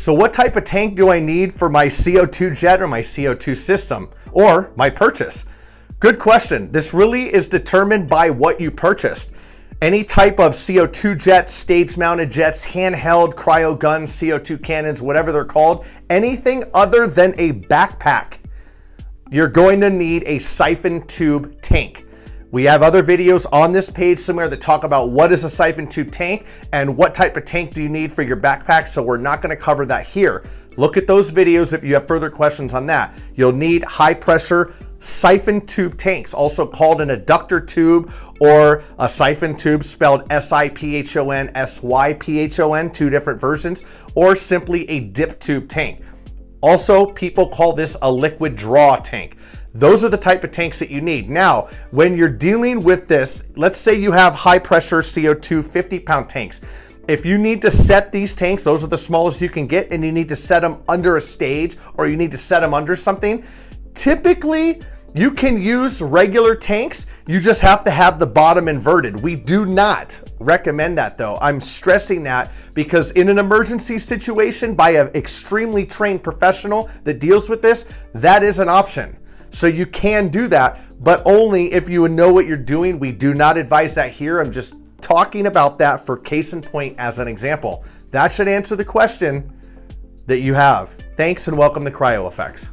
So what type of tank do I need for my CO2 jet or my CO2 system or my purchase? Good question. This really is determined by what you purchased. Any type of CO2 jets, stage mounted jets, handheld cryo guns, CO2 cannons, whatever they're called, anything other than a backpack, you're going to need a siphon tube tank. We have other videos on this page somewhere that talk about what is a siphon tube tank and what type of tank do you need for your backpack. So we're not gonna cover that here. Look at those videos if you have further questions on that. You'll need high pressure siphon tube tanks, also called an eductor tube or a siphon tube spelled S-I-P-H-O-N, S-Y-P-H-O-N, two different versions, or simply a dip tube tank. Also, people call this a liquid draw tank. Those are the type of tanks that you need. Now, when you're dealing with this, let's say you have high pressure CO2 50 pound tanks. If you need to set these tanks, those are the smallest you can get, and you need to set them under a stage or you need to set them under something, typically you can use regular tanks. You just have to have the bottom inverted. We do not recommend that though. I'm stressing that because in an emergency situation by an extremely trained professional that deals with this, that is an option. So you can do that, but only if you know what you're doing. We do not advise that here. I'm just talking about that for case in point as an example. That should answer the question that you have. Thanks and welcome to CryoFX.